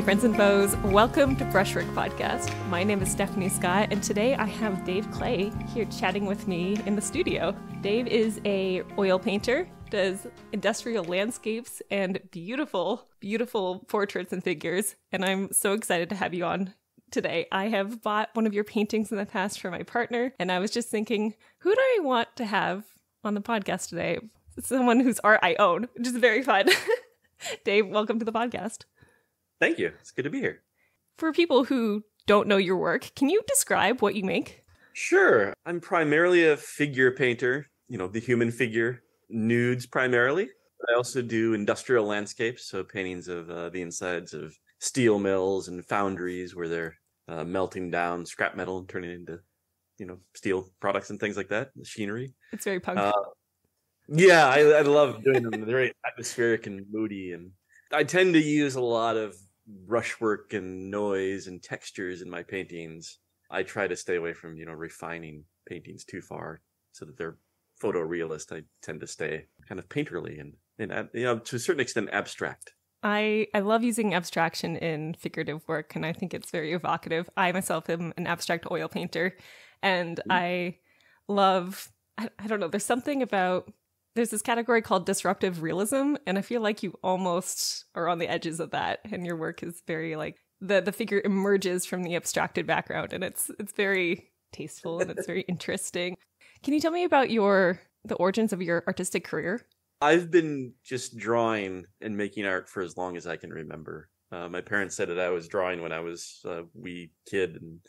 Hey, friends and foes, welcome to Brushwork Podcast. My name is Stephanie Scott, and today I have Dave Clay here chatting with me in the studio. Dave is a oil painter, does industrial landscapes and beautiful, beautiful portraits and figures, and I'm so excited to have you on today. I have bought one of your paintings in the past for my partner, and I was just thinking, who do I want to have on the podcast today? Someone whose art I own, which is very fun. Dave, welcome to the podcast. Thank you. It's good to be here. For people who don't know your work, can you describe what you make? Sure. I'm primarily a figure painter, you know, the human figure, nudes primarily. I also do industrial landscapes, so paintings of uh, the insides of steel mills and foundries where they're uh, melting down scrap metal and turning into, you know, steel products and things like that, machinery. It's very punk. Uh, yeah, I, I love doing them. They're very atmospheric and moody, and I tend to use a lot of brushwork and noise and textures in my paintings. I try to stay away from, you know, refining paintings too far so that they're photorealist. I tend to stay kind of painterly and, and you know, to a certain extent abstract. I, I love using abstraction in figurative work, and I think it's very evocative. I myself am an abstract oil painter, and mm-hmm. I love, I, I don't know, there's something about there's this category called disruptive realism and i feel like you almost are on the edges of that and your work is very like the the figure emerges from the abstracted background and it's it's very tasteful and it's very interesting. Can you tell me about your the origins of your artistic career? I've been just drawing and making art for as long as i can remember. Uh, my parents said that i was drawing when i was a wee kid and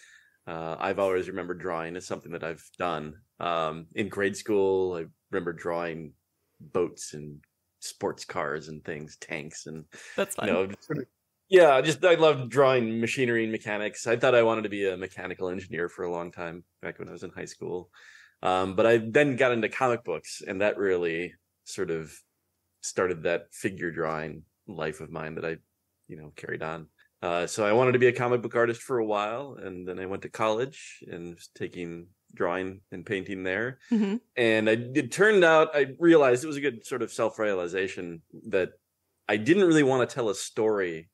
uh, I've always remembered drawing as something that I've done. Um, in grade school, I remember drawing boats and sports cars and things, tanks and that's fine. You know, of, yeah, I just I loved drawing machinery and mechanics. I thought I wanted to be a mechanical engineer for a long time back when I was in high school. Um, but I then got into comic books, and that really sort of started that figure drawing life of mine that I, you know, carried on. Uh, so I wanted to be a comic book artist for a while, and then I went to college and was taking drawing and painting there. Mm-hmm. And I, it turned out I realized it was a good sort of self realization that I didn't really want to tell a story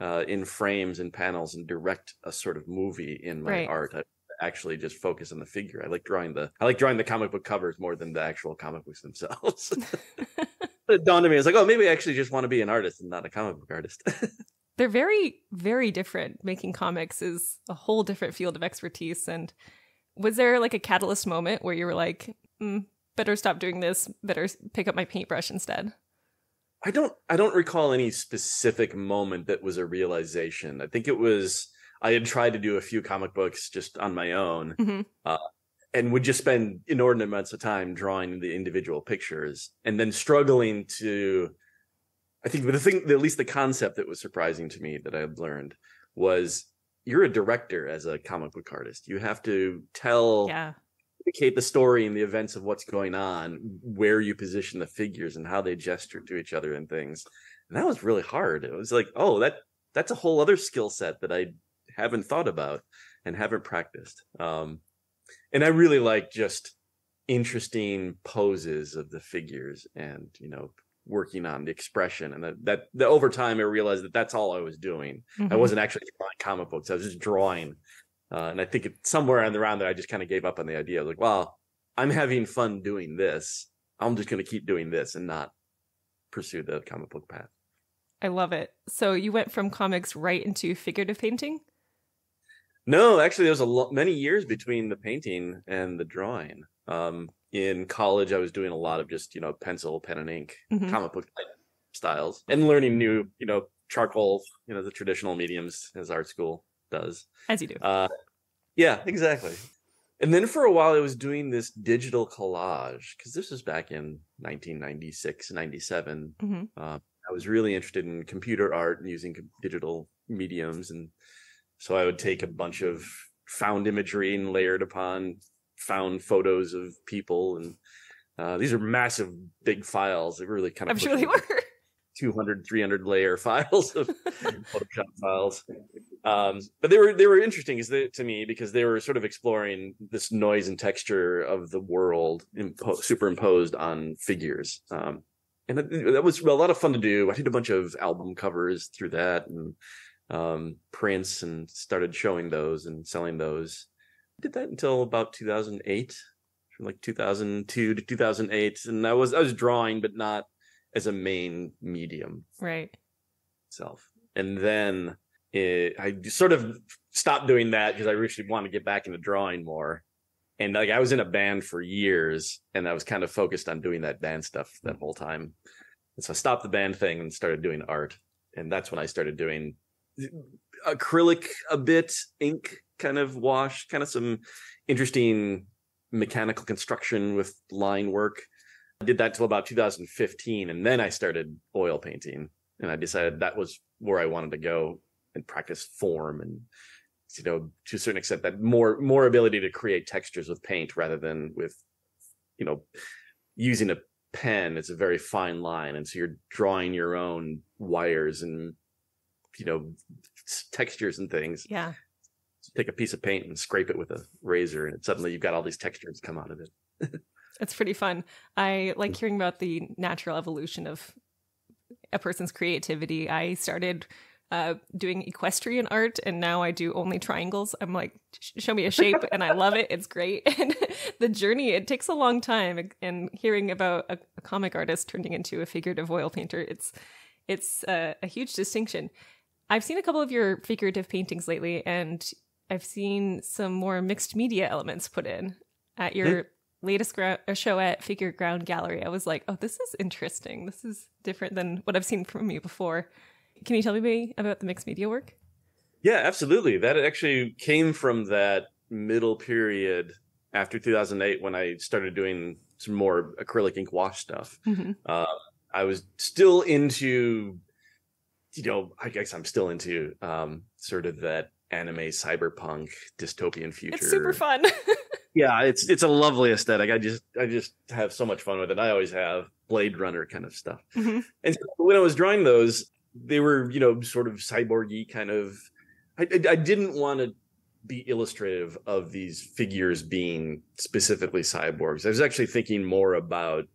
uh, in frames and panels and direct a sort of movie in my right. art. I actually just focus on the figure. I like drawing the I like drawing the comic book covers more than the actual comic books themselves. it dawned on me, I was like, oh, maybe I actually just want to be an artist and not a comic book artist. They're very, very different. Making comics is a whole different field of expertise and was there like a catalyst moment where you were like, mm, better stop doing this, better pick up my paintbrush instead? I don't I don't recall any specific moment that was a realization. I think it was I had tried to do a few comic books just on my own, mm-hmm. uh, and would just spend inordinate amounts of time drawing the individual pictures, and then struggling to. I think the thing, at least the concept that was surprising to me that I had learned was you're a director as a comic book artist. You have to tell, yeah. indicate the story and the events of what's going on, where you position the figures and how they gesture to each other and things. And that was really hard. It was like, oh, that that's a whole other skill set that I haven't thought about and haven't practiced. Um, and I really like just interesting poses of the figures and you know working on the expression and that, that, that over time i realized that that's all i was doing. Mm-hmm. i wasn't actually drawing comic books i was just drawing. Uh, and i think it, somewhere on the round that i just kind of gave up on the idea I was like well i'm having fun doing this. I'm just going to keep doing this and not pursue the comic book path. I love it. So you went from comics right into figurative painting? No actually there was a lot many years between the painting and the drawing. Um, in college, I was doing a lot of just, you know, pencil, pen and ink, mm-hmm. comic book styles and learning new, you know, charcoal, you know, the traditional mediums as art school does. As you do. Uh, yeah, exactly. And then for a while, I was doing this digital collage because this was back in 1996, 97. Mm-hmm. Uh, I was really interested in computer art and using digital mediums. And so I would take a bunch of found imagery and layered upon found photos of people and uh, these are massive big files. They really kind of i'm sure they were. 200 300 layer files of photoshop files. Um, but they were they were interesting to me because they were sort of exploring this noise and texture of the world impo- superimposed on figures. Um, and that was a lot of fun to do. I did a bunch of album covers through that and um, prints and started showing those and selling those. Did that until about 2008, from like 2002 to 2008, and I was I was drawing, but not as a main medium Right. itself. And then it, I sort of stopped doing that because I really wanted to get back into drawing more. And like I was in a band for years, and I was kind of focused on doing that band stuff that whole time. And so I stopped the band thing and started doing art. And that's when I started doing acrylic a bit, ink kind of wash, kind of some interesting mechanical construction with line work. I did that till about 2015, and then I started oil painting, and I decided that was where I wanted to go and practice form and you know to a certain extent that more more ability to create textures with paint rather than with you know using a pen it's a very fine line and so you're drawing your own wires and you know textures and things Yeah. Take a piece of paint and scrape it with a razor and suddenly you've got all these textures come out of it It's pretty fun. I like hearing about the natural evolution of a person's creativity. I started uh, doing equestrian art, and now I do only triangles. I'm like, show me a shape, and I love it. It's great. And the journey it takes a long time. And hearing about a, a comic artist turning into a figurative oil painter, it's it's uh, a huge distinction. I've seen a couple of your figurative paintings lately, and I've seen some more mixed media elements put in at your latest gra- uh, show at Figure Ground Gallery. I was like, oh, this is interesting. This is different than what I've seen from you before. Can you tell me about the mixed media work? Yeah, absolutely. That actually came from that middle period after 2008 when I started doing some more acrylic ink wash stuff. Mhm. Uh, I was still into, you know, I guess I'm still into um, sort of that anime cyberpunk dystopian future. It's super fun. Yeah, it's it's a lovely aesthetic. I just I just have so much fun with it. I always have Blade Runner kind of stuff. Mhm. And so when I was drawing those, they were you know sort of cyborgy kind of. I I, I didn't want to be illustrative of these figures being specifically cyborgs. I was actually thinking more about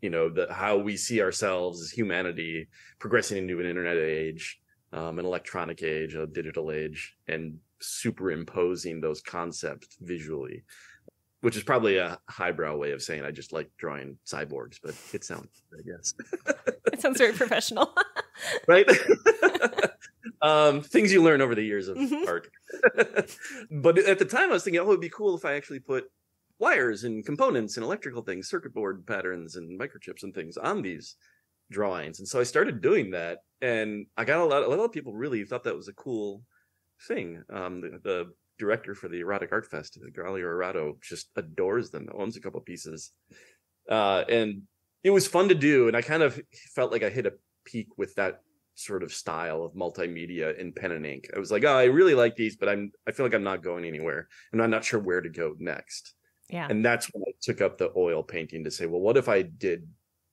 you know the how we see ourselves as humanity progressing into an internet age, um, an electronic age, a digital age, and superimposing those concepts visually which is probably a highbrow way of saying I just like drawing cyborgs, but it sounds, I guess, it sounds very professional. right? um, things you learn over the years of Mhm. art. but at the time, I was thinking, oh, it'd be cool if I actually put wires and components and electrical things, circuit board patterns and microchips and things on these drawings. And so I started doing that, and I got a lot. A lot of people really thought that was a cool thing. Um, the, the director for the Erotic Art Fest, Garlio Arado, just adores them. Owns a couple pieces, uh, and it was fun to do. And I kind of felt like I hit a peak with that sort of style of multimedia in pen and ink. I was like, oh, I really like these, but I'm I feel like I'm not going anywhere, and I'm not sure where to go next. yeah. And that's when I took up the oil painting to say, well, what if I did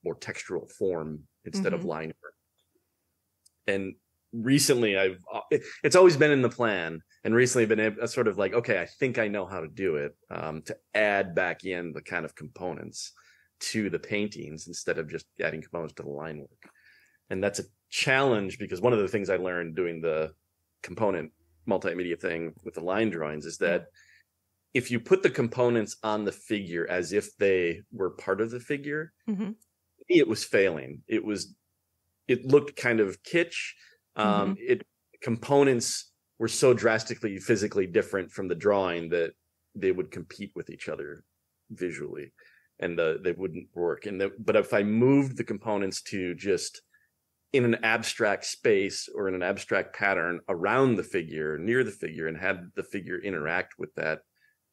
more textural form instead of Mhm. line work? And recently, I've it's always been in the plan, and recently been able, sort of like, okay, I think I know how to do it um, to add back in the kind of components to the paintings instead of just adding components to the line work. And that's a challenge because one of the things I learned doing the component multimedia thing with the line drawings is that if you put the components on the figure as if they were part of the figure, Mhm. it was failing. It was, it looked kind of kitsch. Um, It components were so drastically physically different from the drawing that they would compete with each other visually, and the, they wouldn't work. And the, but if I moved the components to just in an abstract space or in an abstract pattern around the figure, near the figure, and had the figure interact with that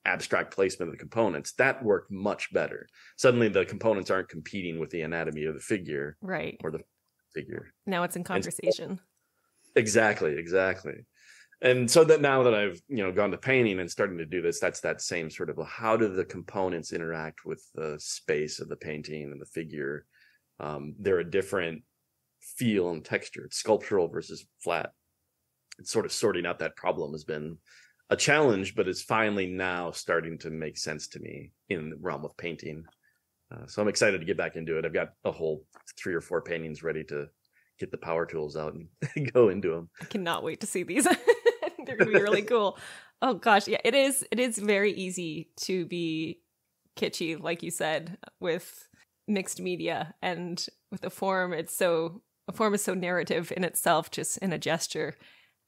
abstract placement of the components, that worked much better. Suddenly the components aren't competing with the anatomy of the figure Right. or the figure. Now it's in conversation. Exactly, exactly. And so that now that I've, you know, gone to painting and starting to do this, that's that same sort of how do the components interact with the space of the painting and the figure? Um, they're a different feel and texture. It's sculptural versus flat. It's sort of sorting out that problem has been a challenge, but it's finally now starting to make sense to me in the realm of painting. Uh, so I'm excited to get back into it. I've got a whole three or four paintings ready to get the power tools out and go into them. I cannot wait to see these. They're gonna be really cool. Oh gosh, yeah, it is. It is very easy to be kitschy, like you said, with mixed media and with a form. It's so a form is so narrative in itself, just in a gesture,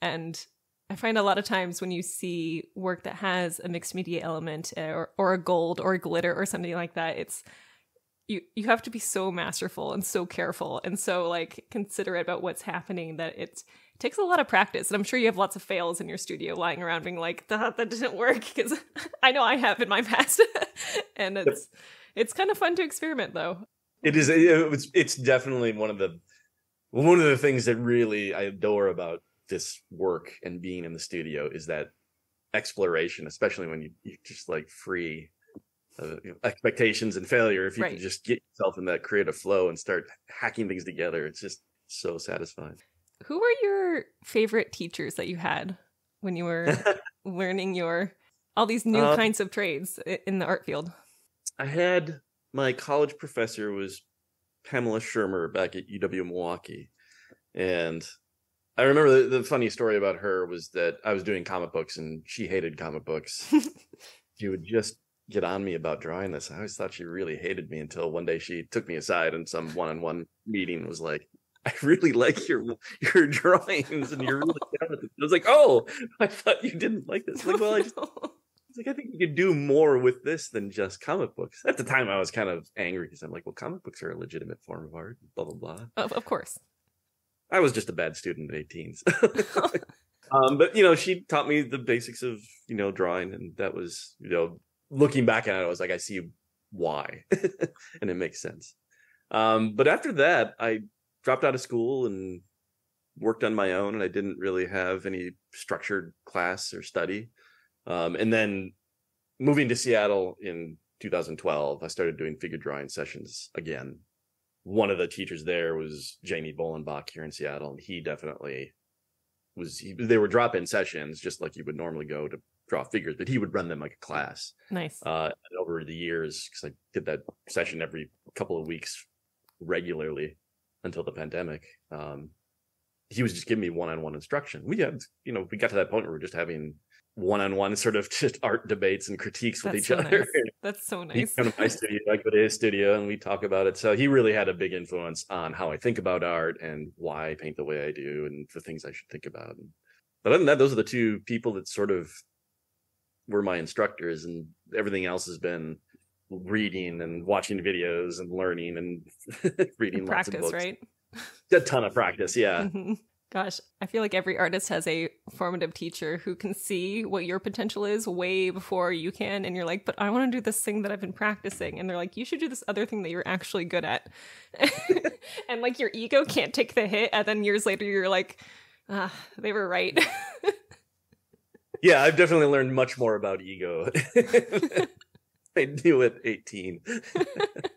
and I find a lot of times when you see work that has a mixed media element eh, or or a gold or a glitter or something like that, it's you you have to be so masterful and so careful and so like considerate about what's happening that it takes a lot of practice. And i'm sure you have lots of fails in your studio lying around being like that, that didn't work because i know i have in my past. And it's it's kind of fun to experiment though. It is it's it's definitely one of the one of the things that really i adore about this work and being in the studio is that exploration especially when you, you just like free uh, you know, expectations and failure. If you right. can just get yourself in that creative flow and start hacking things together it's just so satisfying. Who were your favorite teachers that you had when you were learning your all these new um, kinds of trades in the art field? I had my college professor was Pamela Schermer back at uw milwaukee. And i remember the, the funny story about her was that i was doing comic books and she hated comic books she would just get on me about drawing this. I always thought she really hated me until one day she took me aside in some one-on-one meeting was like, I really like your your drawings and you're really talented. I was like, oh, I thought you didn't like this. Like, well, I just like, I think you could do more with this than just comic books. At the time, I was kind of angry because I'm like, well, comic books are a legitimate form of art. Blah blah blah. Of, of course. I was just a bad student at 18s. um, but you know, she taught me the basics of you know drawing, and that was you know looking back at it, I was like, I see why, and it makes sense. Um, but after that, I dropped out of school and worked on my own, and I didn't really have any structured class or study. Um, and then moving to Seattle in 2012, I started doing figure drawing sessions again. One of the teachers there was Jamie Bollenbach here in Seattle, and he definitely was. He, they were drop in sessions, just like you would normally go to draw figures, but he would run them like a class. Nice. Uh, over the years, because I did that session every couple of weeks regularly until the pandemic. Um, he was just giving me one-on-one instruction. We had, you know, we got to that point where we are just having one-on-one sort of just art debates and critiques That's with each so other. Nice. That's so nice. He come to my studio, I go to his studio, and we talk about it. So he really had a big influence on how I think about art and why I paint the way I do, and the things I should think about. But other than that, those are the two people that sort of were my instructors and everything else has been reading and watching videos and learning and reading and practice, lots of books. right? A ton of practice, yeah. Mm-hmm. Gosh, I feel like every artist has a formative teacher who can see what your potential is way before you can. And you're like, but I want to do this thing that I've been practicing. And they're like, you should do this other thing that you're actually good at. and like your ego can't take the hit. And then years later, you're like, ah, they were right yeah, I've definitely learned much more about ego. I knew it at 18.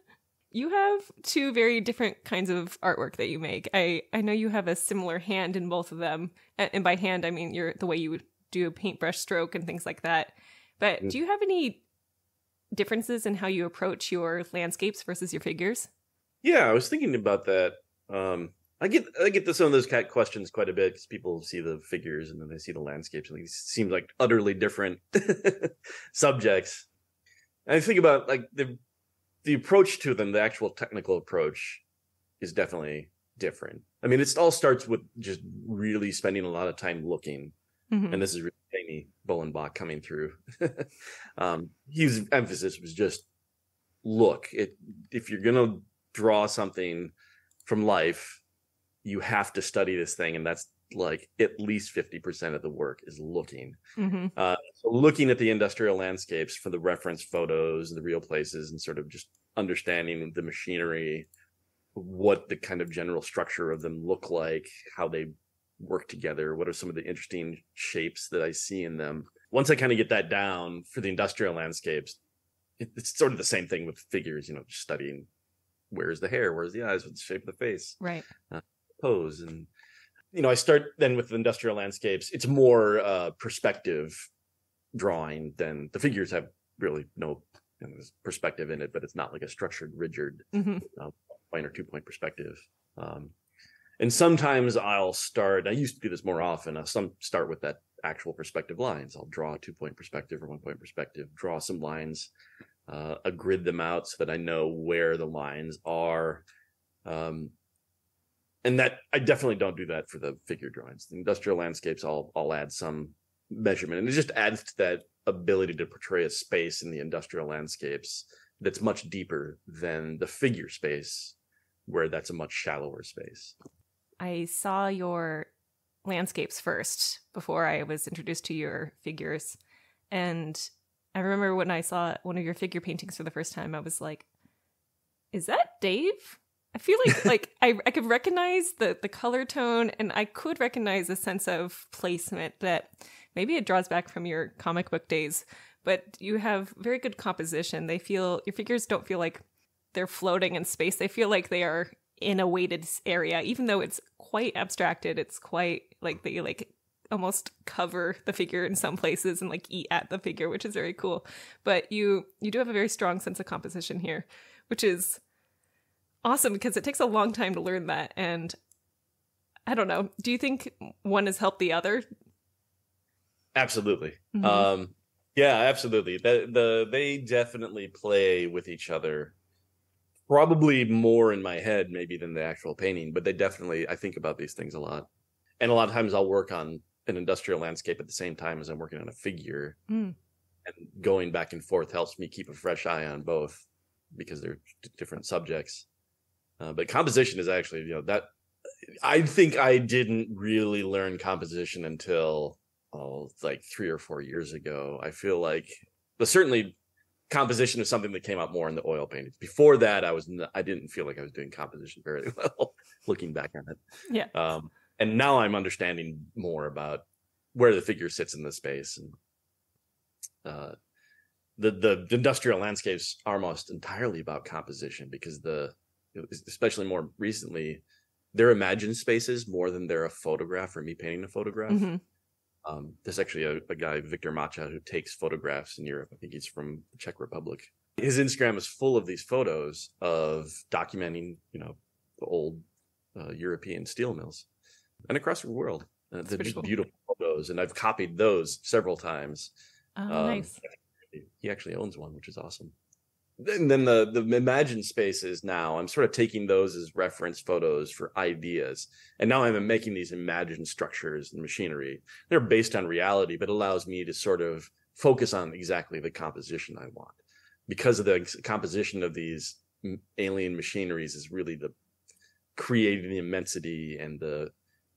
you have two very different kinds of artwork that you make. I, I know you have a similar hand in both of them. And by hand, I mean you're the way you would do a paintbrush stroke and things like that. But do you have any differences in how you approach your landscapes versus your figures? Yeah, I was thinking about that. Um, I get I get to some of those cat questions quite a bit because people see the figures and then they see the landscapes and these seem like utterly different subjects. And I think about like the the approach to them, the actual technical approach, is definitely different. I mean, it all starts with just really spending a lot of time looking, mm-hmm. and this is really Jamie Bollenbach coming through. um, his emphasis was just look. It if you're gonna draw something from life you have to study this thing and that's like at least 50% of the work is looking mm-hmm. uh, so looking at the industrial landscapes for the reference photos the real places and sort of just understanding the machinery what the kind of general structure of them look like how they work together what are some of the interesting shapes that i see in them. Once i kind of get that down for the industrial landscapes it, it's sort of the same thing with figures you know just studying where's the hair where's the eyes what's the shape of the face right. uh, pose and you know i start then with the industrial landscapes. It's more uh perspective drawing then the figures have really no you know, perspective in it but it's not like a structured rigid mm-hmm. uh, point or two point perspective um and sometimes I'll start. I used to do this more often. I'll some start with that actual perspective lines. I'll draw a two point perspective or one point perspective, draw some lines, uh, a grid them out so that I know where the lines are. Um, and that I definitely don't do that for the figure drawings. The industrial landscapes, I'll I'll add some measurement, and it just adds to that ability to portray a space in the industrial landscapes that's much deeper than the figure space, where that's a much shallower space. I saw your landscapes first before I was introduced to your figures. And I remember when I saw one of your figure paintings for the first time, I was like, is that Dave? I feel like like I, I could recognize the the color tone and I could recognize a sense of placement that maybe it draws back from your comic book days, but you have very good composition. They feel your figures don't feel like they're floating in space. They feel like they are in a weighted area, even though it's quite abstracted. It's quite like they like almost cover the figure in some places and like eat at the figure, which is very cool. But you you do have a very strong sense of composition here, which is awesome because it takes a long time to learn that. And I don't know. Do you think one has helped the other? Absolutely. Mm-hmm. Um, yeah, absolutely. The, the they definitely play with each other. Probably more in my head, maybe than the actual painting, but they definitely. I think about these things a lot, and a lot of times I'll work on an industrial landscape at the same time as I'm working on a figure, mm. and going back and forth helps me keep a fresh eye on both because they're different subjects. Uh, but composition is actually, you know, that I think I didn't really learn composition until oh, like three or four years ago. I feel like, but certainly composition is something that came up more in the oil paintings. Before that, I was I didn't feel like I was doing composition very well. looking back on it, yeah. Um, and now I'm understanding more about where the figure sits in the space and uh, the the industrial landscapes are almost entirely about composition because the especially more recently, they're imagined spaces more than they're a photograph or me painting a photograph. Mm-hmm. Um, there's actually a, a, guy, Victor Macha, who takes photographs in Europe. I think he's from the Czech Republic. His Instagram is full of these photos of documenting, you know, the old uh, European steel mills and across the world. Uh, they're just cool. beautiful photos, and I've copied those several times. Oh, um, nice. He actually owns one, which is awesome and then the the imagined spaces now i'm sort of taking those as reference photos for ideas. And now i'm making these imagined structures and machinery. They're based on reality but allows me to sort of focus on exactly the composition i want. Because of the composition of these alien machineries is really the creating the immensity and the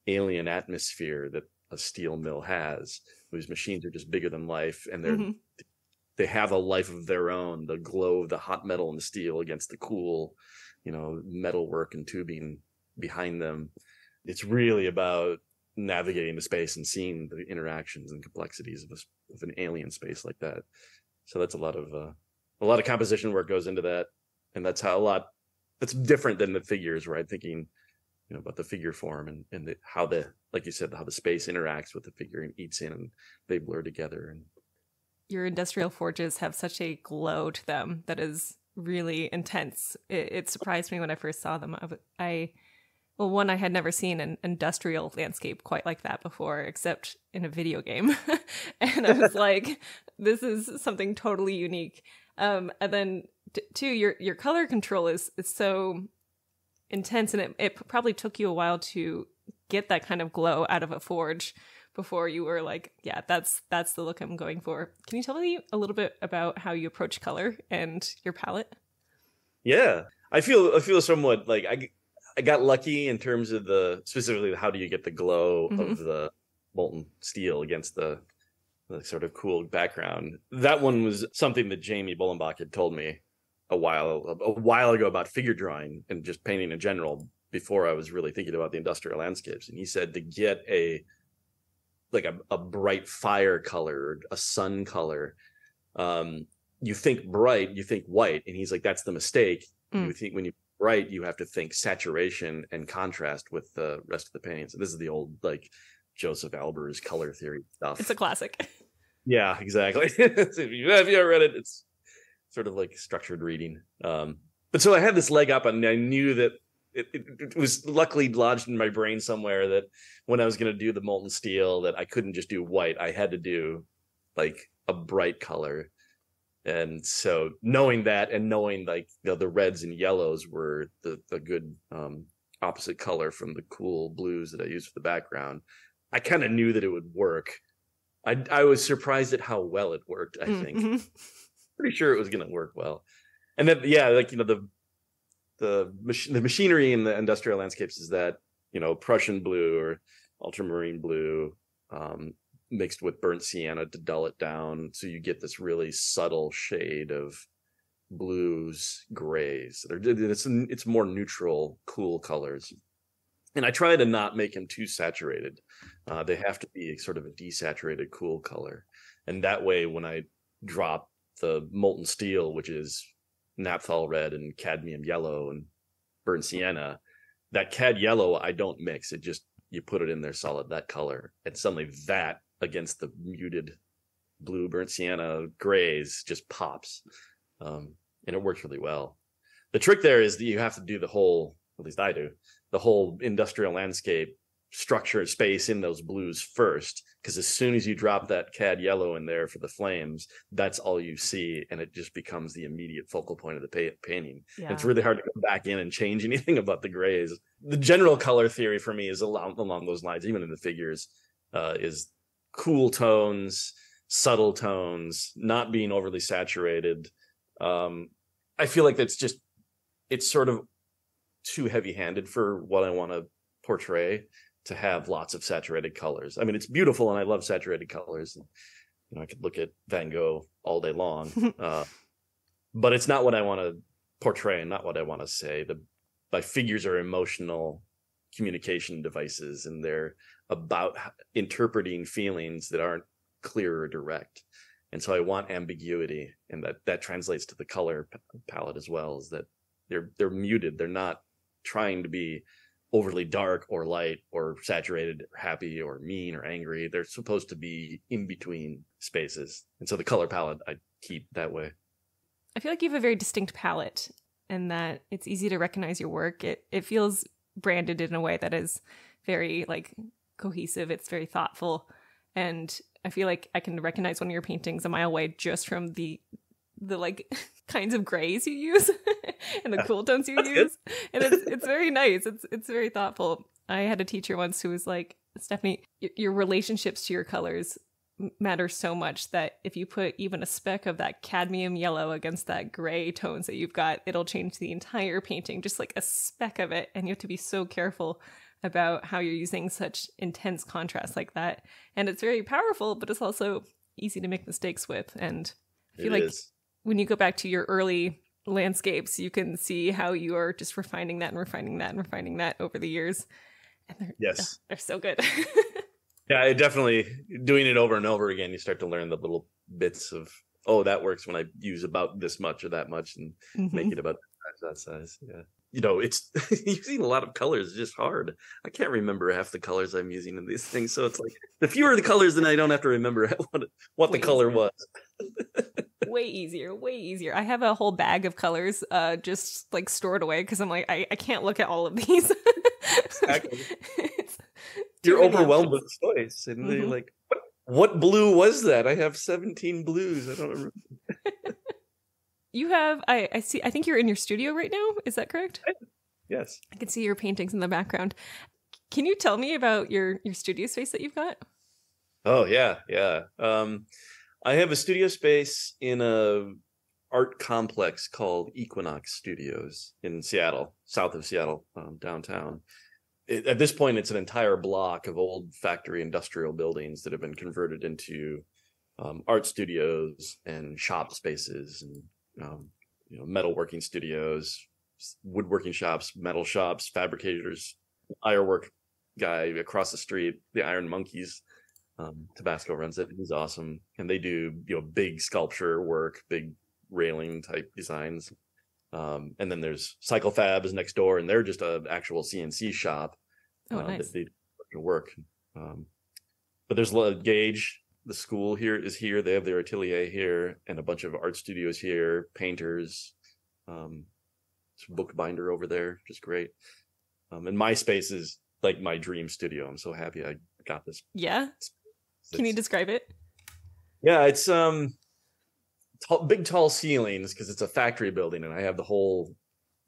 alien atmosphere that a steel mill has. These machines are just bigger than life and they're mm-hmm they have a life of their own the glow of the hot metal and the steel against the cool you know metal work and tubing behind them. It's really about navigating the space and seeing the interactions and complexities of, a, of an alien space like that. So that's a lot of uh, a lot of composition work goes into that and that's how a lot that's different than the figures right? Thinking you know about the figure form and and the, how the like you said how the space interacts with the figure and eats in and they blur together and your industrial forges have such a glow to them that is really intense. It, it surprised me when I first saw them. I, I, well, one, I had never seen an industrial landscape quite like that before, except in a video game. and I was like, this is something totally unique. Um, and then t- two, your your color control is is so intense, and it, it probably took you a while to get that kind of glow out of a forge before you were like, yeah, that's that's the look I'm going for. Can you tell me a little bit about how you approach color and your palette? Yeah, I feel I feel somewhat like I I got lucky in terms of the specifically how do you get the glow mm-hmm. of the molten steel against the the sort of cool background. That one was something that Jamie Bollenbach had told me a while a while ago about figure drawing and just painting in general before I was really thinking about the industrial landscapes. And he said to get a like a, a bright fire color, a sun color. Um, you think bright, you think white, and he's like, that's the mistake. Mm. You think when you bright, you have to think saturation and contrast with the rest of the paintings. this is the old like Josef Albers color theory stuff. It's a classic. Yeah, exactly. if, you, have you ever read it, it's sort of like structured reading. Um, but so I had this leg up, and I knew that it, it, it was luckily lodged in my brain somewhere that when I was going to do the molten steel, that I couldn't just do white. I had to do like a bright color. And so knowing that and knowing like you know, the reds and yellows were the, the good um, opposite color from the cool blues that I used for the background, I kind of knew that it would work. I, I was surprised at how well it worked, I think. Mm-hmm. Pretty sure it was going to work well. And then, yeah, like, you know, the, the, mach- the machinery in the industrial landscapes is that, you know, Prussian blue or ultramarine blue, um, mixed with burnt sienna to dull it down. So you get this really subtle shade of blues, grays. It's, it's more neutral, cool colors. And I try to not make them too saturated. Uh, they have to be sort of a desaturated, cool color. And that way, when I drop the molten steel, which is naphthol red and cadmium yellow and burnt sienna, that cad yellow I don't mix. It just you put it in there solid that color, and suddenly that against the muted blue burnt sienna grays just pops, um, and it works really well. The trick there is that you have to do the whole, at least I do, the whole industrial landscape structure and space in those blues first because as soon as you drop that cad yellow in there for the flames that's all you see and it just becomes the immediate focal point of the pa- painting. Yeah. it's really hard to go back in and change anything about the grays. The general color theory for me is along, along those lines even in the figures uh, is cool tones subtle tones not being overly saturated. Um, i feel like that's just it's sort of too heavy handed for what i want to portray to have lots of saturated colors. I mean, it's beautiful and I love saturated colors. You know, I could look at Van Gogh all day long, uh, but it's not what I want to portray and not what I want to say. The my figures are emotional communication devices and they're about interpreting feelings that aren't clear or direct. And so I want ambiguity and that that translates to the color palette as well is that they're they're muted. They're not trying to be overly dark or light or saturated or happy or mean or angry. They're supposed to be in between spaces. And so the color palette I keep that way. I feel like you have a very distinct palette and that it's easy to recognize your work. It it feels branded in a way that is very like cohesive. It's very thoughtful. And I feel like I can recognize one of your paintings a mile away just from the the like kinds of grays you use and the cool tones you That's good. use. And it's it's very nice. It's it's very thoughtful. I had a teacher once who was like, Stephanie, y- your relationships to your colors matter so much that if you put even a speck of that cadmium yellow against that gray tones that you've got, it'll change the entire painting, just like a speck of it. And you have to be so careful about how you're using such intense contrast like that. And it's very powerful, but it's also easy to make mistakes with. And I feel It like is. When you go back to your early landscapes, you can see how you are just refining that and refining that and refining that over the years. And they're, Yes. they're so good. Yeah, it definitely doing it over and over again, you start to learn the little bits of oh, that works when I use about this much or that much and make Mhm. it about that size. Yeah. You know, it's using a lot of colors is just hard. I can't remember half the colors I'm using in these things. So it's like the fewer the colors, then I don't have to remember what what the color was. Way easier, way easier. I have a whole bag of colors uh just like stored away because I'm like, I, I can't look at all of these. Exactly. You're overwhelmed options. with choice. And they're Mhm. like, what, what blue was that? I have 17 blues. I don't remember. You have I, I see I think you're in your studio right now, is that correct? Yes. I can see your paintings in the background. Can you tell me about your your studio space that you've got? Oh yeah, yeah. Um, I have a studio space in a art complex called Equinox Studios in Seattle, south of Seattle, um, downtown. It, at this point, it's an entire block of old factory industrial buildings that have been converted into um, art studios and shop spaces and um, you know metalworking studios, woodworking shops, metal shops, fabricators, ironwork guy across the street, the Iron Monkeys um, Tabasco runs it. He's awesome, and they do you know big sculpture work, big railing type designs. Um, and then there's Cycle Fabs next door, and they're just an actual CNC shop. Oh, uh, nice. That they do work. Um, but there's a lot of Gage. The school here is here. They have their atelier here, and a bunch of art studios here, painters. Um, bookbinder over there, which is great. Um, and my space is like my dream studio. I'm so happy I got this. Yeah. Can you describe it? Yeah, it's um tall, big tall ceilings because it's a factory building and I have the whole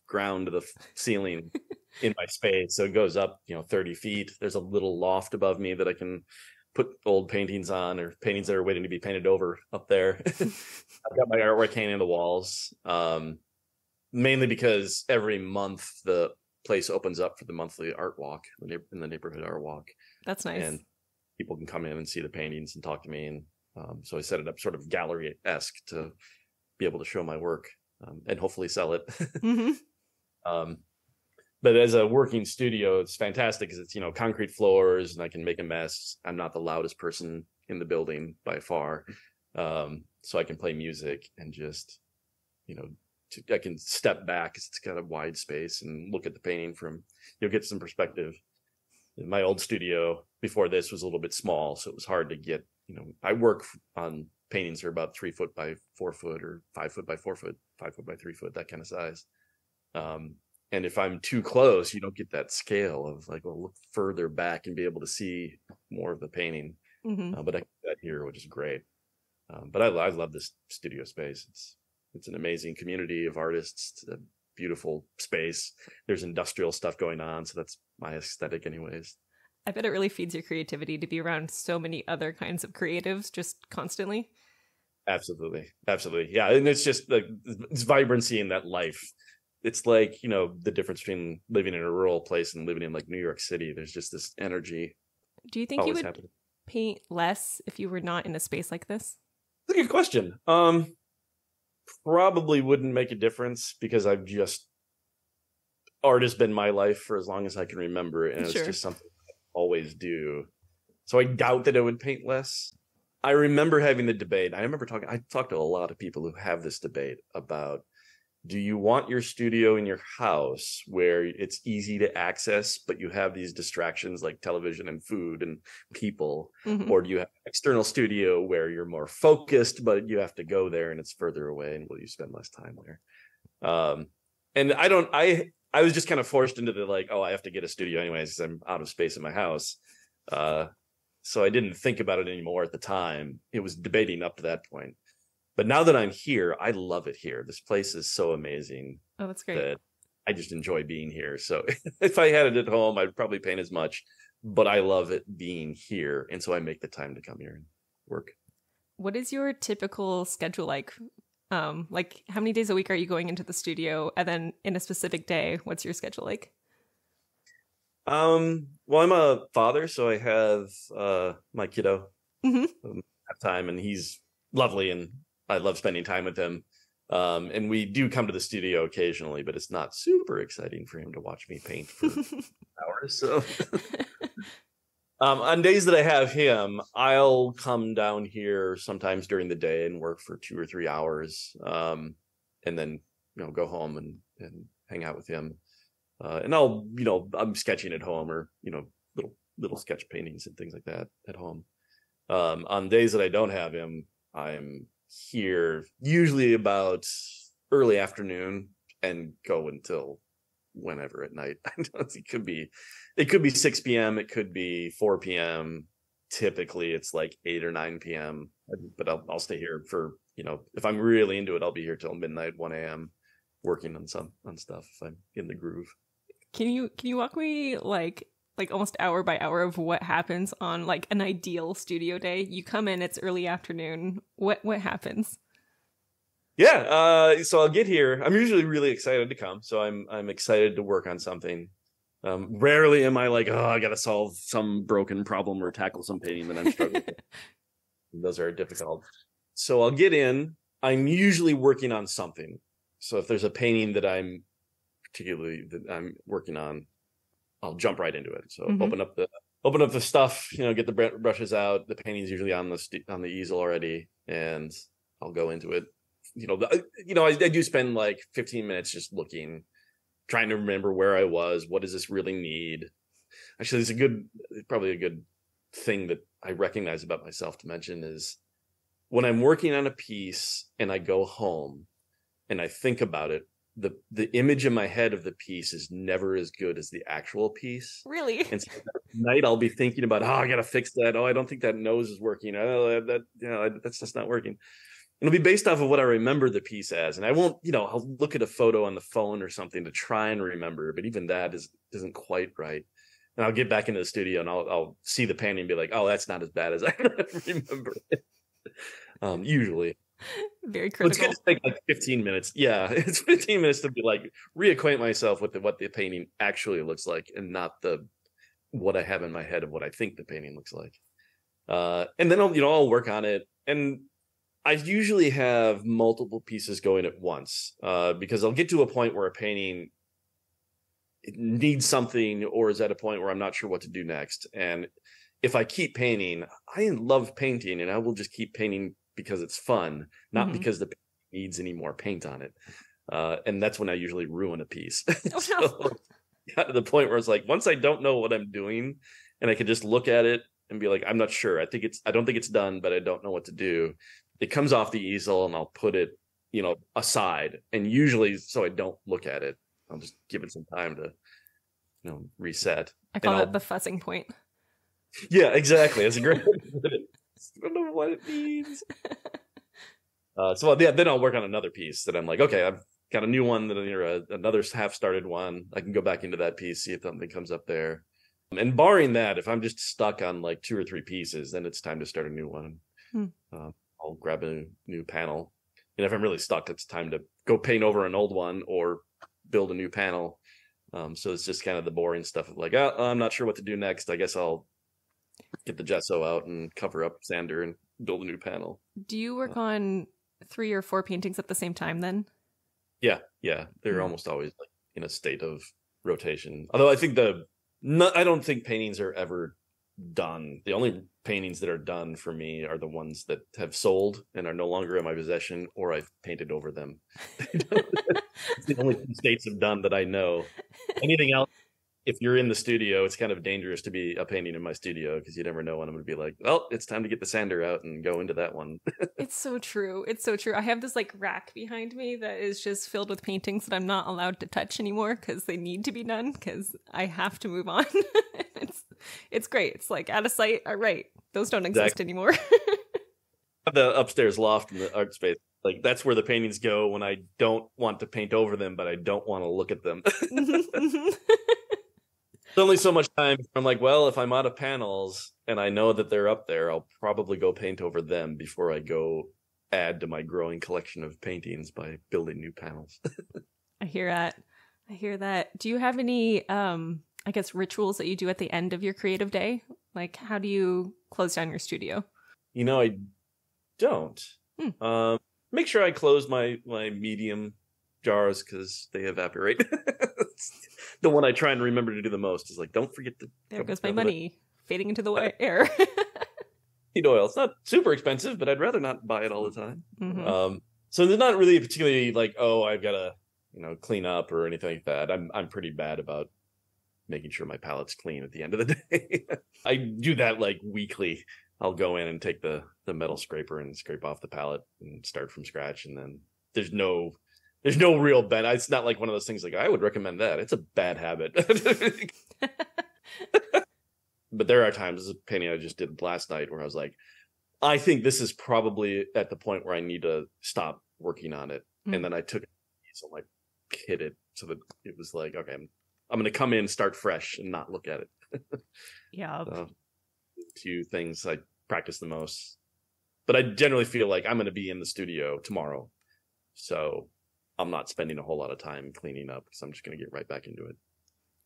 ground to the ceiling in my space. So it goes up, you know, 30 feet. There's a little loft above me that I can put old paintings on or paintings that are waiting to be painted over up there. I've got my artwork hanging on the walls. Um, mainly because every month the place opens up for the monthly art walk in the neighborhood art walk. That's nice. And people can come in and see the paintings and talk to me. And um, so I set it up sort of gallery esque to be able to show my work um, and hopefully sell it. mm-hmm. um, but as a working studio, it's fantastic because it's you know concrete floors and I can make a mess. I'm not the loudest person in the building by far, um, so I can play music and just you know to, I can step back because it's got a wide space and look at the painting from you'll get some perspective. My old studio before this was a little bit small, so it was hard to get. You know, I work on paintings that are about three foot by four foot or five foot by four foot, five foot by three foot, that kind of size. Um, and if i'm too close you don't get that scale of like well look further back and be able to see more of the painting mm-hmm. uh, but i get that here which is great um, but I, I love this studio space it's it's an amazing community of artists it's a beautiful space there's industrial stuff going on so that's my aesthetic anyways i bet it really feeds your creativity to be around so many other kinds of creatives just constantly absolutely absolutely yeah and it's just like it's vibrancy in that life it's like you know the difference between living in a rural place and living in like New York City. There's just this energy. Do you think you would happening. paint less if you were not in a space like this? That's a good question. Um, probably wouldn't make a difference because I've just art has been my life for as long as I can remember, and sure. it's just something always do. So I doubt that I would paint less. I remember having the debate. I remember talking. I talked to a lot of people who have this debate about do you want your studio in your house where it's easy to access but you have these distractions like television and food and people mm-hmm. or do you have an external studio where you're more focused but you have to go there and it's further away and will you spend less time there um and i don't i i was just kind of forced into the like oh i have to get a studio anyways because i'm out of space in my house uh so i didn't think about it anymore at the time it was debating up to that point but now that I'm here, I love it here. This place is so amazing. Oh, that's great. That I just enjoy being here. So if I had it at home, I'd probably paint as much, but I love it being here. And so I make the time to come here and work. What is your typical schedule like? Um, like how many days a week are you going into the studio? And then in a specific day, what's your schedule like? Um, well, I'm a father, so I have uh my kiddo mm-hmm. Um, time and he's lovely and I love spending time with him. Um, and we do come to the studio occasionally, but it's not super exciting for him to watch me paint for hours. So, um, on days that I have him, I'll come down here sometimes during the day and work for two or three hours, um, and then you know go home and and hang out with him. Uh, and I'll you know I'm sketching at home or you know little little sketch paintings and things like that at home. Um, on days that I don't have him, I'm here usually about early afternoon and go until whenever at night. it could be it could be 6 p.m. It could be 4 p.m. Typically it's like 8 or 9 p.m. But I'll I'll stay here for, you know, if I'm really into it, I'll be here till midnight, 1 a.m. working on some on stuff if I'm in the groove. Can you can you walk me like like almost hour by hour of what happens on like an ideal studio day. You come in, it's early afternoon. What what happens? Yeah, uh, so I'll get here. I'm usually really excited to come, so I'm I'm excited to work on something. Um, rarely am I like, oh, I got to solve some broken problem or tackle some painting that I'm struggling with. Those are difficult. So I'll get in. I'm usually working on something. So if there's a painting that I'm particularly that I'm working on, I'll jump right into it. So mm-hmm. open up the open up the stuff, you know, get the brushes out. The painting's usually on the st- on the easel already, and I'll go into it. You know, the, uh, you know, I, I do spend like 15 minutes just looking, trying to remember where I was. What does this really need? Actually, it's a good, probably a good thing that I recognize about myself to mention is when I'm working on a piece and I go home and I think about it the the image in my head of the piece is never as good as the actual piece. Really? And so at night I'll be thinking about, oh, I gotta fix that. Oh, I don't think that nose is working. Oh, that, that you know, that's just not working. It'll be based off of what I remember the piece as, and I won't, you know, I'll look at a photo on the phone or something to try and remember, but even that is isn't quite right. And I'll get back into the studio and I'll I'll see the painting and be like, oh, that's not as bad as I remember. um, usually. Very Well, it's critical. gonna take like 15 minutes. Yeah, it's 15 minutes to be like reacquaint myself with the, what the painting actually looks like, and not the what I have in my head of what I think the painting looks like. Uh, and then I'll you know I'll work on it, and I usually have multiple pieces going at once uh, because I'll get to a point where a painting needs something or is at a point where I'm not sure what to do next. And if I keep painting, I love painting, and I will just keep painting because it's fun, not Mhm. because the painting needs any more paint on it. Uh, and that's when I usually ruin a piece. Oh, so no. got to the point where it's like once I don't know what I'm doing, and I can just look at it and be like, I'm not sure. I think it's I don't think it's done, but I don't know what to do. It comes off the easel, and I'll put it, you know, aside. And usually, so I don't look at it, I'll just give it some time to, you know, reset. I call that the fussing point. Yeah, exactly. That's a great. way to put it. I don't know what it means. Uh, so yeah, then I'll work on another piece that I'm like, okay, I've got a new one that or a, another half started one. I can go back into that piece, see if something comes up there. And barring that, if I'm just stuck on like two or three pieces, then it's time to start a new one. Hmm. Uh, I'll grab a new panel. And if I'm really stuck, it's time to go paint over an old one or build a new panel. Um, so it's just kind of the boring stuff of like, oh, I'm not sure what to do next. I guess I'll get the gesso out and cover up sander and build a new panel. Do you work on three or four paintings at the same time then? Yeah, yeah, they're Hmm. almost always like in a state of rotation. Although I think the no, I don't think paintings are ever done. The only paintings that are done for me are the ones that have sold and are no longer in my possession, or I've painted over them. it's the only two states have done that I know. Anything else, if you're in the studio, it's kind of dangerous to be a painting in my studio because you never know when I'm going to be like, well, it's time to get the sander out and go into that one. It's so true. It's so true. I have this like rack behind me that is just filled with paintings that I'm not allowed to touch anymore because they need to be done because I have to move on. it's it's great. It's like out of sight. All right, those don't exist Exactly. anymore. the upstairs loft in the art space. Like that's where the paintings go when I don't want to paint over them, but I don't want to look at them. Mm-hmm, mm-hmm. There's only so much time. I'm like, well, if I'm out of panels and I know that they're up there, I'll probably go paint over them before I go add to my growing collection of paintings by building new panels. I hear that. I hear that. Do you have any um I guess rituals that you do at the end of your creative day? Like how do you close down your studio? you know, I don't. Hmm. Um, make sure I close my my medium jars because they evaporate. the one I try and remember to do the most is like, don't forget the There goes my the money fading into the air. seed oil. It's not super expensive, but I'd rather not buy it all the time. Mhm. Um, so there's not really particularly like, oh, I've got to, you know, clean up or anything like that. I'm I'm pretty bad about making sure my palette's clean at the end of the day. I do that like weekly. I'll go in and take the the metal scraper and scrape off the palette and start from scratch, and then there's no there's no real ben. It's not like one of those things like I would recommend that. It's a bad habit. but there are times, as a painting I just did last night, where I was like, I think this is probably at the point where I need to stop working on it. Mm. And then I took it and like hit it so that it was like, okay, I'm I'm gonna come in, start fresh, and not look at it. yeah. So, two things I practice the most. But I generally feel like I'm gonna be in the studio tomorrow, so I'm not spending a whole lot of time cleaning up because I'm just gonna get right back into it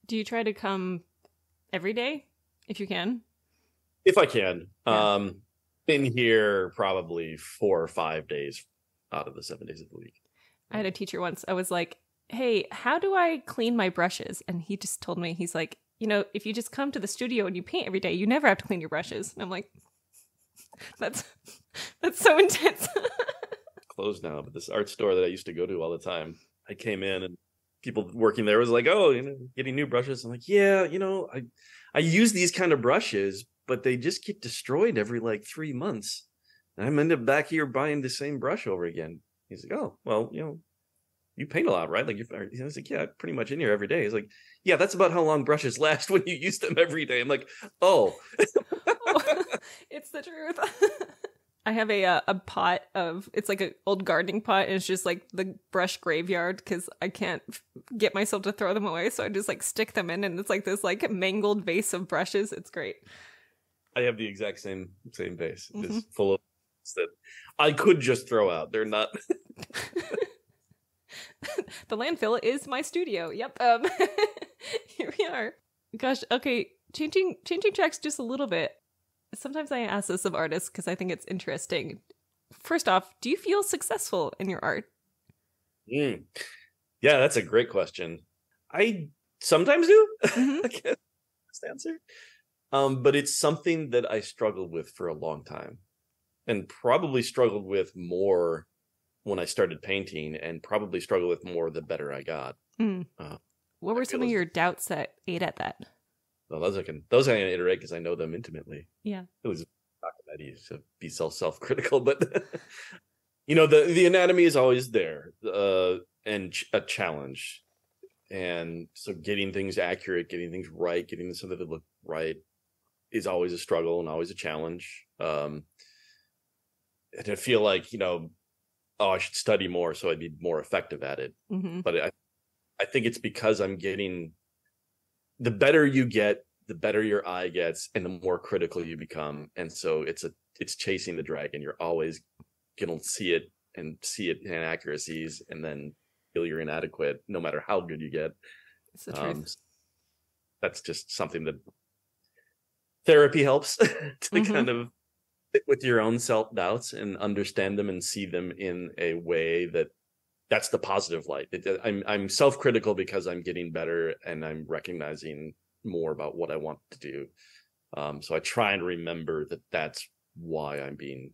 Do you try to come every day if you can? if I can. Yeah. Um, been here probably four or five days out of the seven days of the week. I had a teacher once. I was like, "Hey, how do I clean my brushes?" And he just told me, he's like, "You know, if you just come to the studio and you paint every day, you never have to clean your brushes." And I'm like, "That's that's so intense." closed now, but this art store that I used to go to all the time, I came in and people working there was like, "Oh, you know, getting new brushes." I'm like, "Yeah, you know, I I use these kind of brushes, but they just get destroyed every like three months, and I'm end up back here buying the same brush over again." He's like, "Oh, well, you know, you paint a lot, right? Like, you're, I was like, yeah, pretty much in here every day. He's like, yeah, that's about how long brushes last when you use them every day. I'm like, oh it's the truth. I have a uh, a pot of it's like an old gardening pot and it's just like the brush graveyard because I can't get myself to throw them away. So I just like stick them in and it's like this like mangled vase of brushes. It's great. I have the exact same same vase. Mm-hmm. just full of that I could just throw out. They're not the landfill is my studio. Yep um here we are. Gosh okay changing changing tracks just a little bit sometimes I ask this of artists because I think it's interesting. First off, do you feel successful in your art? Mm. Yeah, that's a great question. I sometimes do. Mm-hmm. answer. Um, but it's something that I struggled with for a long time, and probably struggled with more when I started painting, and probably struggled with more the better I got. Mm. Uh, what were some of your doubts that ate at that? Well, those I can those I can iterate because I know them intimately. Yeah, it was not that easy to be self self critical, but you know the the anatomy is always there, uh, and a challenge, and so getting things accurate, getting things right, getting something that look right is always a struggle and always a challenge. Um, and I feel like you know, oh, I should study more so I'd be more effective at it. Mm-hmm. But I, I think it's because I'm getting the better you get, the better your eye gets, and the more critical you become. And so it's a it's chasing the dragon. You're always gonna see it and see it inaccuracies, and then feel you're inadequate, no matter how good you get. It's the truth. Um, that's just something that therapy helps to mm-hmm. kind of sit with your own self doubts and understand them and see them in a way that that's the positive light. It, I'm I'm self critical because I'm getting better and I'm recognizing more about what I want to do. Um, so I try and remember that that's why I'm being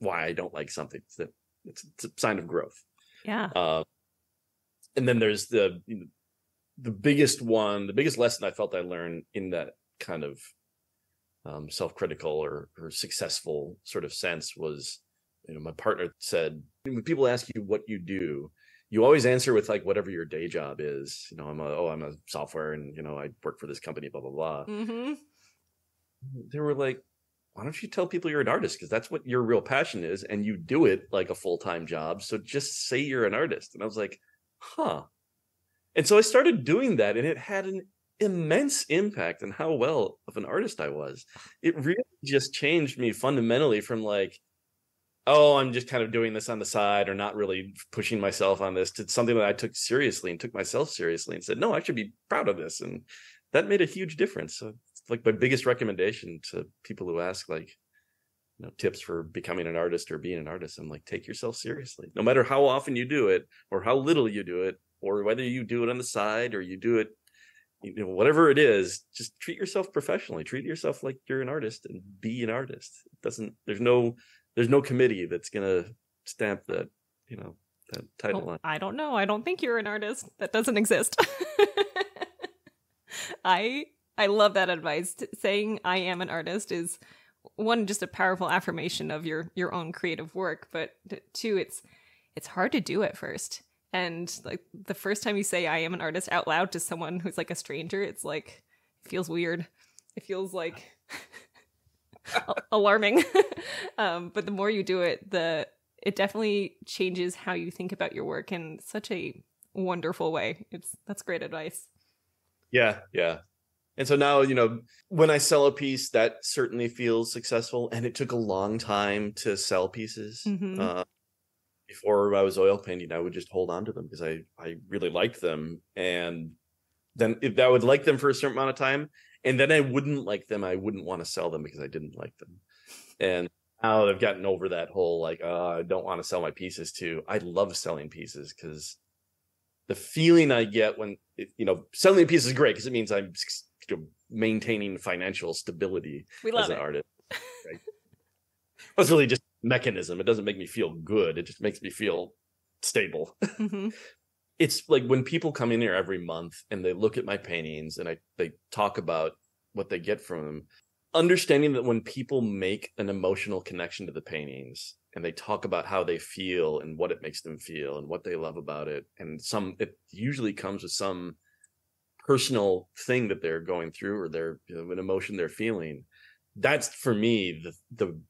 why I don't like something. It's, that it's, it's a sign of growth. Yeah. Uh, and then there's the the biggest one, the biggest lesson I felt I learned in that kind of um, self critical or or successful sort of sense was you know my partner said when people ask you what you do you always answer with like whatever your day job is. You know i'm a oh i'm a software and you know i work for this company blah blah blah. Mm-hmm. they were like why don't you tell people you're an artist? Because that's what your real passion is and you do it like a full-time job. So just say you're an artist. And i was like huh. And so i started doing that and it had an immense impact on how well of an artist i was. It really just changed me fundamentally from like oh, I'm just kind of doing this on the side or not really pushing myself on this to something that I took seriously and took myself seriously and said, no, I should be proud of this. And that made a huge difference. So like my biggest recommendation to people who ask, like, you know, tips for becoming an artist or being an artist. I'm like, take yourself seriously. No matter how often you do it or how little you do it, or whether you do it on the side or you do it, you know, whatever it is, just treat yourself professionally. Treat yourself like you're an artist and be an artist. It doesn't, there's no there's no committee that's gonna stamp that you know that title on. I don't know. I don't think you're an artist. That doesn't exist. I I love that advice. Saying I am an artist is one just a powerful affirmation of your your own creative work, but two it's it's hard to do at first. And like the first time you say I am an artist out loud to someone who's like a stranger, it's like it feels weird. It feels like alarming. um, but the more you do it, the it definitely changes how you think about your work in such a wonderful way. It's that's great advice. Yeah, yeah. And so now, you know, when I sell a piece, that certainly feels successful. And it took a long time to sell pieces. Mm-hmm. Uh, before I was oil painting, I would just hold on to them because I, I really liked them. And then if I would like them for a certain amount of time, and then I wouldn't like them. I wouldn't want to sell them because I didn't like them. And now I've gotten over that whole like, uh, I don't want to sell my pieces too. I love selling pieces because the feeling I get when you know selling a piece is great because it means I'm maintaining financial stability as an it. artist. Right? It's really just mechanism. It doesn't make me feel good. It just makes me feel stable. Mm-hmm it's like when people come in here every month and they look at my paintings and I they talk about what they get from them understanding that when people make an emotional connection to the paintings and they talk about how they feel and what it makes them feel and what they love about it and some it usually comes with some personal thing that they're going through or they're you know, an emotion they're feeling that's for me the the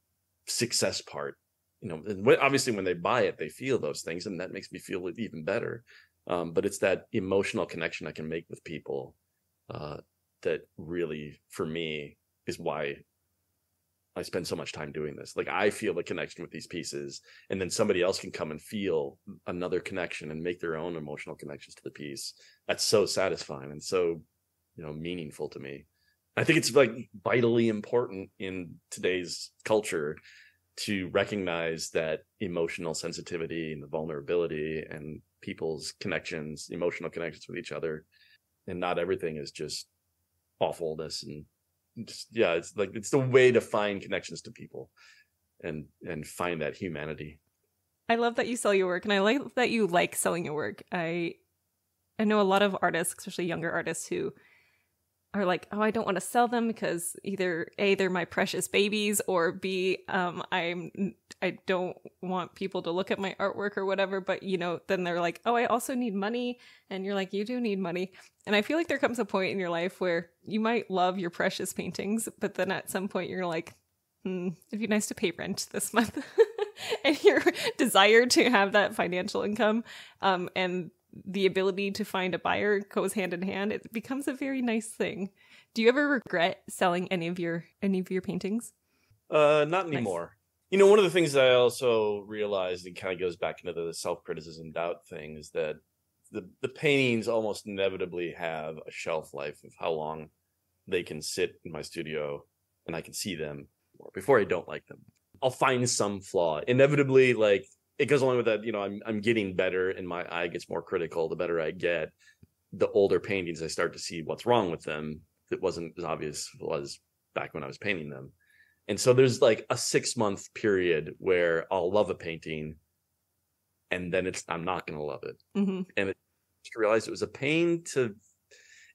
success part you know obviously when they buy it they feel those things and that makes me feel even better um, but it's that emotional connection i can make with people uh, that really for me is why I spend so much time doing this. Like I feel the connection with these pieces, and then somebody else can come and feel another connection and make their own emotional connections to the piece. That's so satisfying and so, you know, meaningful to me. I think it's like vitally important in today's culture to recognize that emotional sensitivity and the vulnerability and people's connections, emotional connections with each other, and not everything is just awfulness and just, yeah, it's like it's the way to find connections to people and and find that humanity. I love that you sell your work and I like that you like selling your work. I I know a lot of artists, especially younger artists who are like, oh, I don't want to sell them because either a they're my precious babies or b um, I'm I don't want people to look at my artwork or whatever. But you know, then they're like, oh, I also need money, and you're like, you do need money. And I feel like there comes a point in your life where you might love your precious paintings, but then at some point you're like, hmm, it'd be nice to pay rent this month. and your desire to have that financial income um, and the ability to find a buyer goes hand in hand it becomes a very nice thing. Do you ever regret selling any of your any of your paintings? Uh not anymore. Nice. you know one of the things that i also realized and kind of goes back into the self-criticism doubt thing is that the the paintings almost inevitably have a shelf life of how long they can sit in my studio and i can see them before i don't like them. I'll find some flaw. Inevitably like it goes along with that. You know, I'm I'm getting better, and my eye gets more critical. The better I get, the older paintings, I start to see what's wrong with them. That wasn't as obvious as was back when I was painting them. And so there's like a six month period where I'll love a painting, and then it's I'm not going to love it. Mm-hmm. And it, just realized it was a pain to.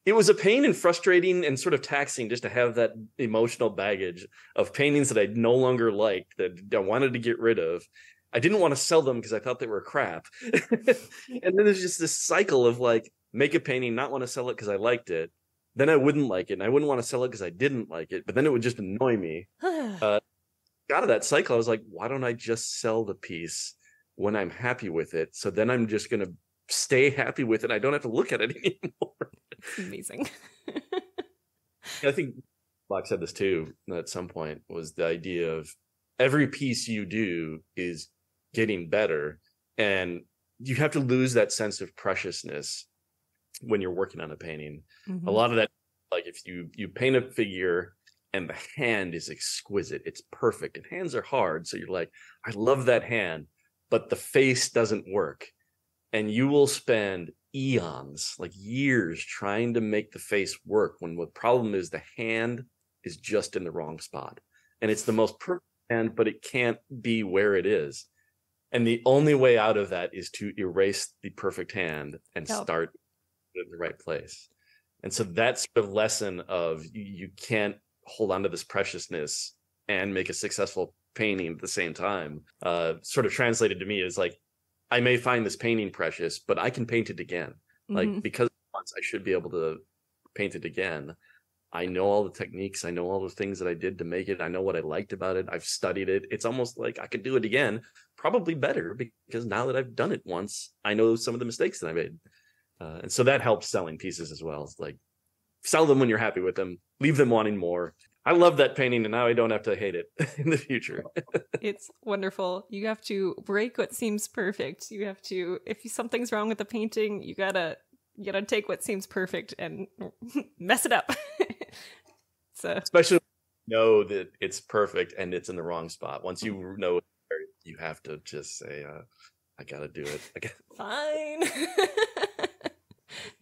It was a pain and frustrating and sort of taxing just to have that emotional baggage of paintings that I no longer liked that I wanted to get rid of I didn't want to sell them because I thought they were crap. and then there's just this cycle of like make a painting, not want to sell it because I liked it. Then I wouldn't like it, and I wouldn't want to sell it because I didn't like it. But then it would just annoy me. uh, out of that cycle, I was like, why don't I just sell the piece when I'm happy with it? So then I'm just gonna stay happy with it. I don't have to look at it anymore. Amazing. I think Block said this too at some point was the idea of every piece you do is getting better. And you have to lose that sense of preciousness when you're working on a painting. Mm-hmm. a lot of that like if you you paint a figure and the hand is exquisite it's perfect and hands are hard so you're like i love that hand but the face doesn't work. And you will spend eons like years trying to make the face work when the problem is the hand is just in the wrong spot. And it's the most perfect hand but it can't be where it is and the only way out of that is to erase the perfect hand and yep. start in the right place. And so that's the lesson of you, you can't hold on to this preciousness and make a successful painting at the same time. Uh, sort of translated to me is like, I may find this painting precious, but I can paint it again. Mm-hmm. Like because once I should be able to paint it again. I know all the techniques. I know all the things that I did to make it. I know what I liked about it. I've studied it. It's almost like I could do it again, probably better because now that I've done it once, I know some of the mistakes that I made. Uh, and so that helps selling pieces as well. It's like sell them when you're happy with them, leave them wanting more. I love that painting, and now I don't have to hate it in the future. it's wonderful. You have to break what seems perfect. You have to, if something's wrong with the painting, you gotta you gotta take what seems perfect and mess it up. so especially know that it's perfect and it's in the wrong spot. Once you know, you have to just say, uh, "I gotta do it." Fine.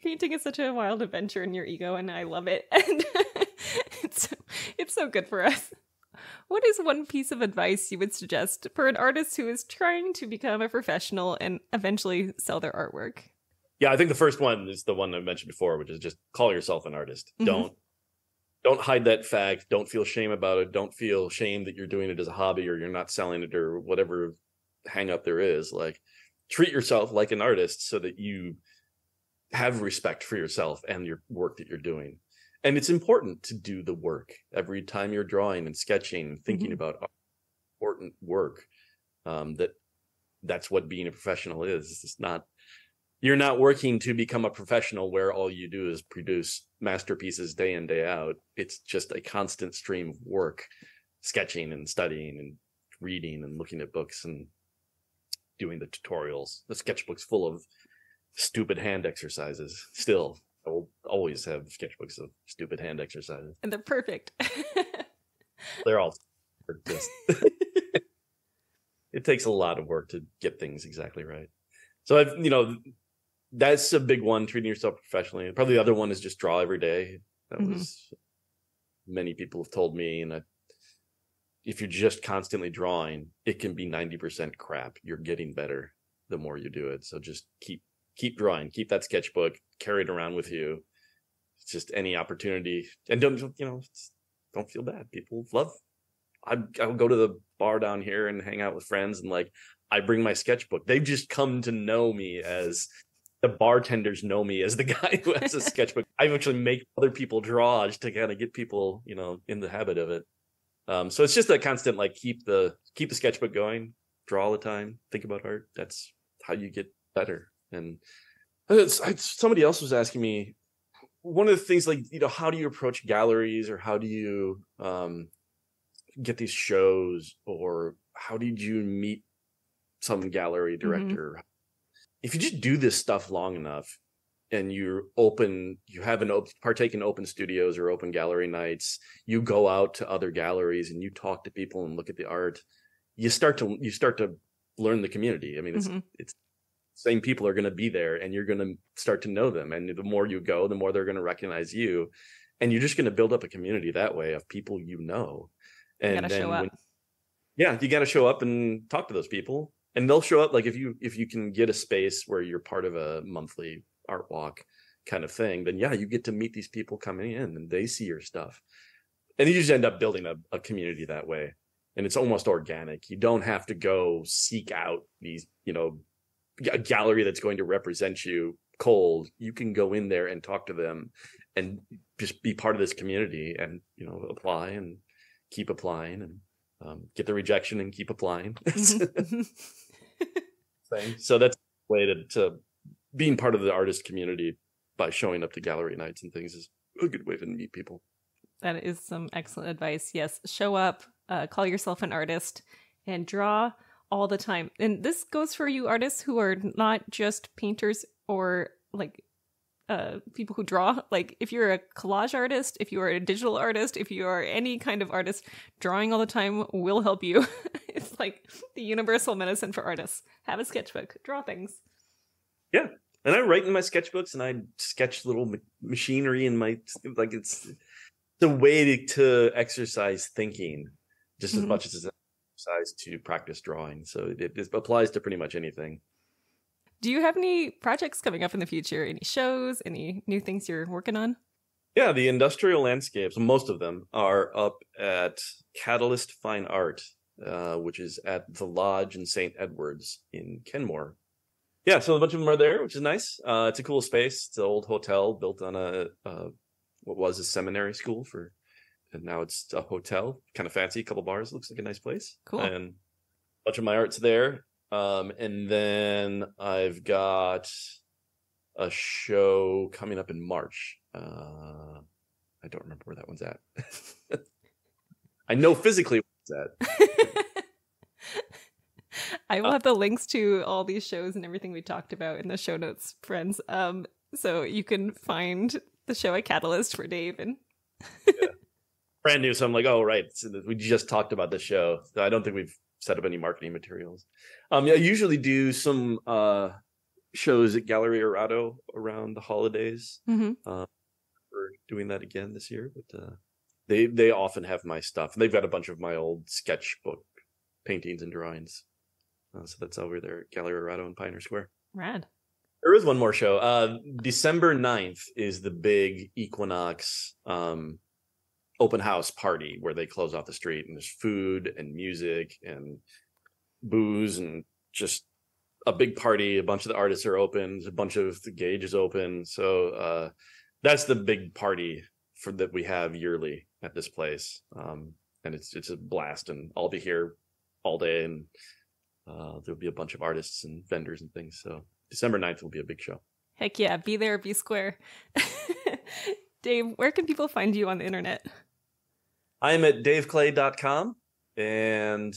Painting is such a wild adventure in your ego, and I love it. And it's it's so good for us. What is one piece of advice you would suggest for an artist who is trying to become a professional and eventually sell their artwork? Yeah, I think the first one is the one I mentioned before, which is just call yourself an artist. Mm-hmm. Don't don't hide that fact. Don't feel shame about it. Don't feel shame that you're doing it as a hobby or you're not selling it or whatever hang up there is. Like treat yourself like an artist so that you have respect for yourself and your work that you're doing. And it's important to do the work every time you're drawing and sketching, and thinking mm-hmm. about important work. Um, that that's what being a professional is. It's not you're not working to become a professional where all you do is produce masterpieces day in day out. It's just a constant stream of work sketching and studying and reading and looking at books and doing the tutorials. The sketchbook's full of stupid hand exercises. Still i will always have sketchbooks of stupid hand exercises. And they're perfect. They're all just it takes a lot of work to get things exactly right. So I've, you know, that's a big one treating yourself professionally. Probably the other one is just draw every day. That mm-hmm. was many people have told me and I, if you're just constantly drawing it can be 90% crap. You're getting better the more you do it. So just keep keep drawing. Keep that sketchbook. Carry it around with you. It's just any opportunity. And don't you know don't feel bad. People love I, i'll go to the bar down here and hang out with friends and like I bring my sketchbook. They've just come to know me as the bartenders know me as the guy who has a sketchbook. I actually make other people draw just to kind of get people, you know, in the habit of it. Um, so it's just a constant like keep the keep the sketchbook going, draw all the time, think about art. That's how you get better. And I, somebody else was asking me one of the things like you know how do you approach galleries or how do you um, get these shows or how did you meet some gallery mm-hmm. director? Mm-hmm if you just do this stuff long enough and you're open you have an open partake in open studios or open gallery nights you go out to other galleries and you talk to people and look at the art you start to you start to learn the community. I mean it's mm-hmm. it's same people are going to be there and you're going to start to know them. And the more you go the more they're going to recognize you. And you're just going to build up a community that way of people you know. And then when, yeah you got to show up and talk to those people and they'll show up like if you if you can get a space where you're part of a monthly art walk kind of thing then yeah you get to meet these people coming in and they see your stuff. And you just end up building a, a community that way. And it's almost organic. You don't have to go seek out these you know a gallery that's going to represent you cold. You can go in there and talk to them and just be part of this community and you know apply and keep applying and um, get the rejection and keep applying. So that's a way to, to being part of the artist community by showing up to gallery nights and things is a good way to meet people. That is some excellent advice. Yes, show up, uh, call yourself an artist, and draw all the time. And this goes for you artists who are not just painters or like uh, people who draw. Like, if you're a collage artist, if you are a digital artist, if you are any kind of artist, drawing all the time will help you. it's like the universal medicine for artists. Have a sketchbook, draw things. Yeah, and I write in my sketchbooks, and I sketch little ma- machinery in my like it's the way to, to exercise thinking just mm-hmm. as much as it's exercise to practice drawing. So it, it applies to pretty much anything. Do you have any projects coming up in the future? Any shows? Any new things you're working on? Yeah, the industrial landscapes, most of them are up at Catalyst Fine Art, uh, which is at the Lodge in St. Edwards in Kenmore. Yeah, so a bunch of them are there, which is nice. Uh, it's a cool space. It's an old hotel built on a uh, what was a seminary school for, and now it's a hotel. Kind of fancy, a couple bars. Looks like a nice place. Cool. And a bunch of my art's there. Um, and then I've got a show coming up in March. Uh, I don't remember where that one's at. I know physically where it's at. I will have the links to all these shows and everything we talked about in the show notes, friends. Um, so you can find the show at Catalyst for Dave and yeah. brand new. So I'm like, oh right, we just talked about the show. So I don't think we've set up any marketing materials. Um, I usually do some uh, shows at Gallery Erato around the holidays. Mm-hmm. Uh, we're doing that again this year, but uh, they they often have my stuff. They've got a bunch of my old sketchbook paintings and drawings. Uh, so that's over there at Gallery Erato in Pioneer Square. Rad. There is one more show. Uh, December 9th is the big Equinox um, open house party where they close off the street and there's food and music and booze and just a big party. A bunch of the artists are open. A bunch of the Gage is open. So uh, that's the big party for that we have yearly at this place. Um, and it's it's a blast, and I'll be here all day, and uh, there'll be a bunch of artists and vendors and things. So December 9th will be a big show. Heck yeah, be there, be square. Dave, where can people find you on the internet? I'm at daveclay.com and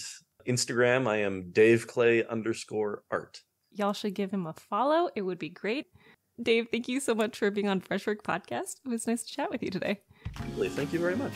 Instagram, I am daveclay underscore art. Y'all should give him a follow. It would be great. Dave, thank you so much for being on Brush Work Podcast. It was nice to chat with you today. Thank you very much.